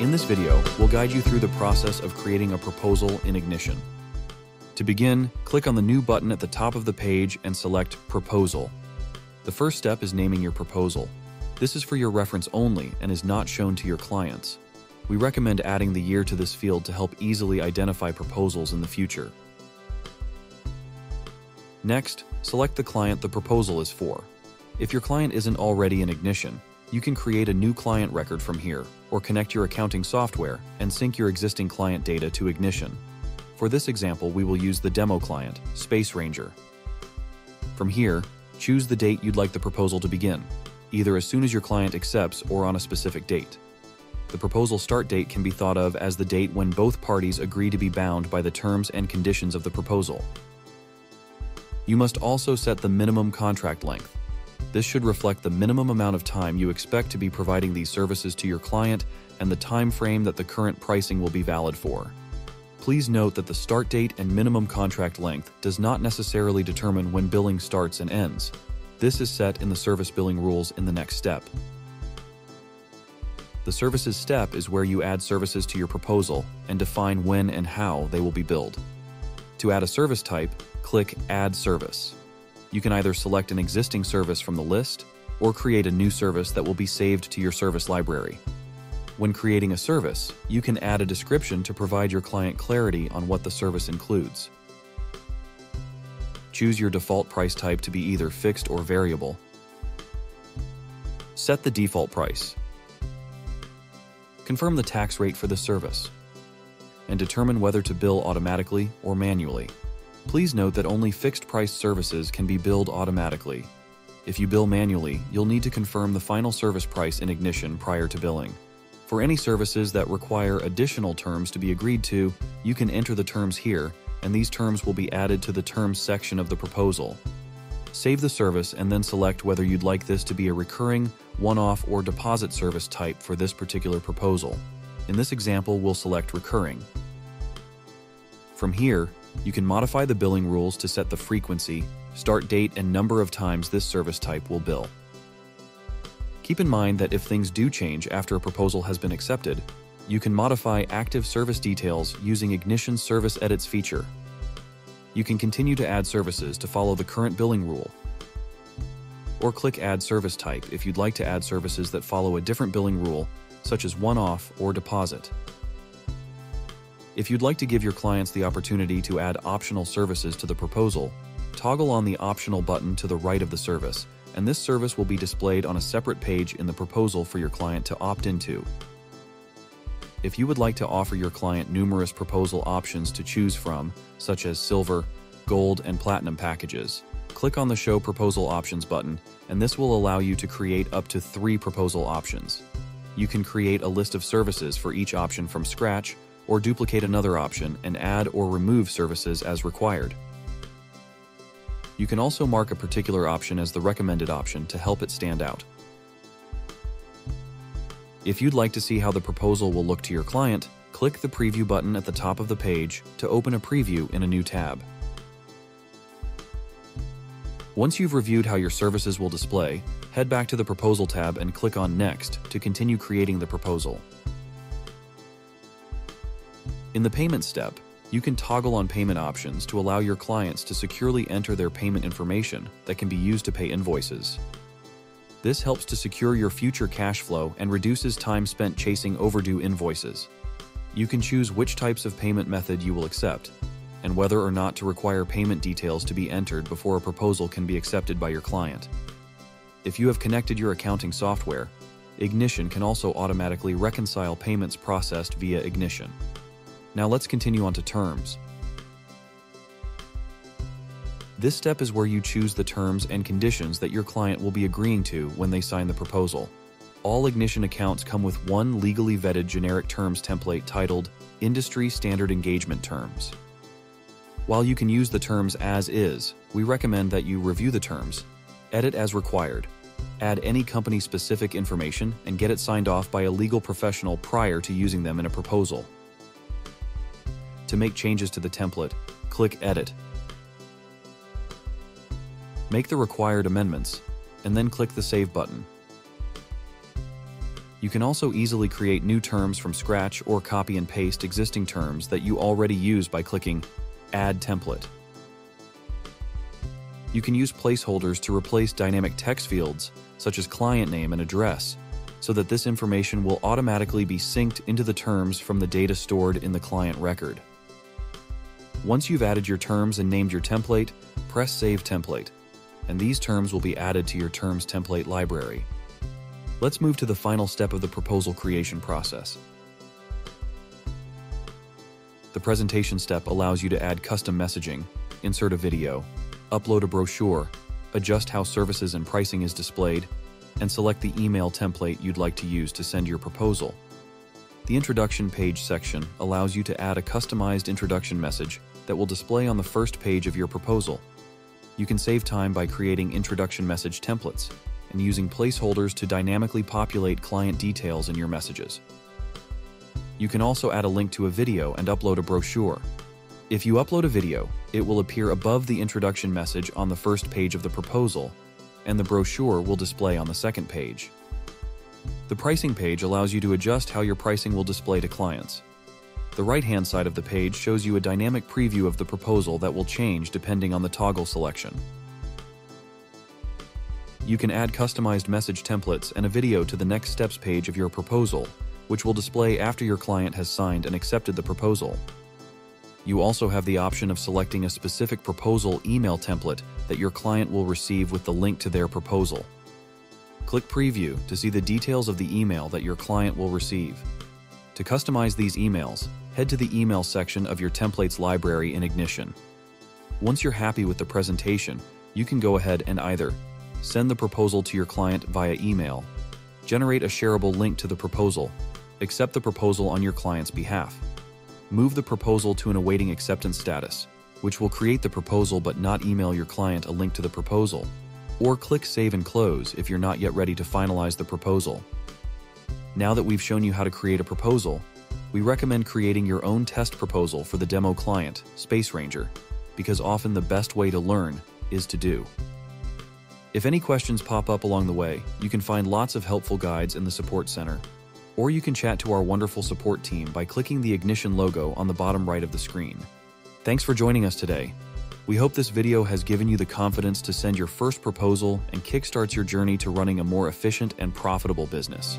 In this video, we'll guide you through the process of creating a proposal in Ignition. To begin, click on the New button at the top of the page and select Proposal. The first step is naming your proposal. This is for your reference only and is not shown to your clients. We recommend adding the year to this field to help easily identify proposals in the future. Next, select the client the proposal is for. If your client isn't already in Ignition, you can create a new client record from here, or connect your accounting software and sync your existing client data to Ignition. For this example, we will use the demo client, Space Ranger. From here, choose the date you'd like the proposal to begin, either as soon as your client accepts or on a specific date. The proposal start date can be thought of as the date when both parties agree to be bound by the terms and conditions of the proposal. You must also set the minimum contract length. This should reflect the minimum amount of time you expect to be providing these services to your client and the time frame that the current pricing will be valid for. Please note that the start date and minimum contract length does not necessarily determine when billing starts and ends. This is set in the service billing rules in the next step. The services step is where you add services to your proposal and define when and how they will be billed. To add a service type, click Add Service. You can either select an existing service from the list or create a new service that will be saved to your service library. When creating a service, you can add a description to provide your client clarity on what the service includes. Choose your default price type to be either fixed or variable. Set the default price. Confirm the tax rate for the service. And determine whether to bill automatically or manually. Please note that only fixed price services can be billed automatically. If you bill manually, you'll need to confirm the final service price in Ignition prior to billing. For any services that require additional terms to be agreed to, you can enter the terms here, and these terms will be added to the Terms section of the proposal. Save the service and then select whether you'd like this to be a recurring, one-off, or deposit service type for this particular proposal. In this example, we'll select recurring. From here, you can modify the billing rules to set the frequency, start date, and number of times this service type will bill. Keep in mind that if things do change after a proposal has been accepted, you can modify active service details using Ignition Service Edits feature. You can continue to add services to follow the current billing rule, or click Add Service Type if you'd like to add services that follow a different billing rule, such as one-off or deposit. If you'd like to give your clients the opportunity to add optional services to the proposal, toggle on the Optional button to the right of the service, and this service will be displayed on a separate page in the proposal for your client to opt into. If you would like to offer your client numerous proposal options to choose from, such as silver, gold, and platinum packages, click on the Show Proposal Options button, and this will allow you to create up to three proposal options. You can create a list of services for each option from scratch, or duplicate another option and add or remove services as required. You can also mark a particular option as the recommended option to help it stand out. If you'd like to see how the proposal will look to your client, click the Preview button at the top of the page to open a preview in a new tab. Once you've reviewed how your services will display, head back to the Proposal tab and click on Next to continue creating the proposal. In the payment step, you can toggle on payment options to allow your clients to securely enter their payment information that can be used to pay invoices. This helps to secure your future cash flow and reduces time spent chasing overdue invoices. You can choose which types of payment method you will accept, and whether or not to require payment details to be entered before a proposal can be accepted by your client. If you have connected your accounting software, Ignition can also automatically reconcile payments processed via Ignition. Now let's continue on to terms. This step is where you choose the terms and conditions that your client will be agreeing to when they sign the proposal. All Ignition accounts come with one legally vetted generic terms template titled Industry Standard Engagement Terms. While you can use the terms as is, we recommend that you review the terms, edit as required, add any company specific information, and get it signed off by a legal professional prior to using them in a proposal. To make changes to the template, click Edit. Make the required amendments, and then click the Save button. You can also easily create new terms from scratch or copy and paste existing terms that you already use by clicking Add Template. You can use placeholders to replace dynamic text fields, such as client name and address, so that this information will automatically be synced into the terms from the data stored in the client record. Once you've added your terms and named your template, press Save Template, and these terms will be added to your Terms template library. Let's move to the final step of the proposal creation process. The presentation step allows you to add custom messaging, insert a video, upload a brochure, adjust how services and pricing is displayed, and select the email template you'd like to use to send your proposal. The introduction page section allows you to add a customized introduction message that will display on the first page of your proposal. You can save time by creating introduction message templates and using placeholders to dynamically populate client details in your messages. You can also add a link to a video and upload a brochure. If you upload a video, it will appear above the introduction message on the first page of the proposal, and the brochure will display on the second page. The pricing page allows you to adjust how your pricing will display to clients. The right-hand side of the page shows you a dynamic preview of the proposal that will change depending on the toggle selection. You can add customized message templates and a video to the next steps page of your proposal, which will display after your client has signed and accepted the proposal. You also have the option of selecting a specific proposal email template that your client will receive with the link to their proposal. Click Preview to see the details of the email that your client will receive. To customize these emails, head to the email section of your templates library in Ignition. Once you're happy with the presentation, you can go ahead and either Send the proposal to your client via email. Generate a shareable link to the proposal. Accept the proposal on your client's behalf. Move the proposal to an awaiting acceptance status, which will create the proposal but not email your client a link to the proposal. Or click Save and Close if you're not yet ready to finalize the proposal. Now that we've shown you how to create a proposal, we recommend creating your own test proposal for the demo client, Space Ranger, because often the best way to learn is to do. If any questions pop up along the way, you can find lots of helpful guides in the Support Center. Or you can chat to our wonderful support team by clicking the Ignition logo on the bottom right of the screen. Thanks for joining us today. We hope this video has given you the confidence to send your first proposal and kickstarts your journey to running a more efficient and profitable business.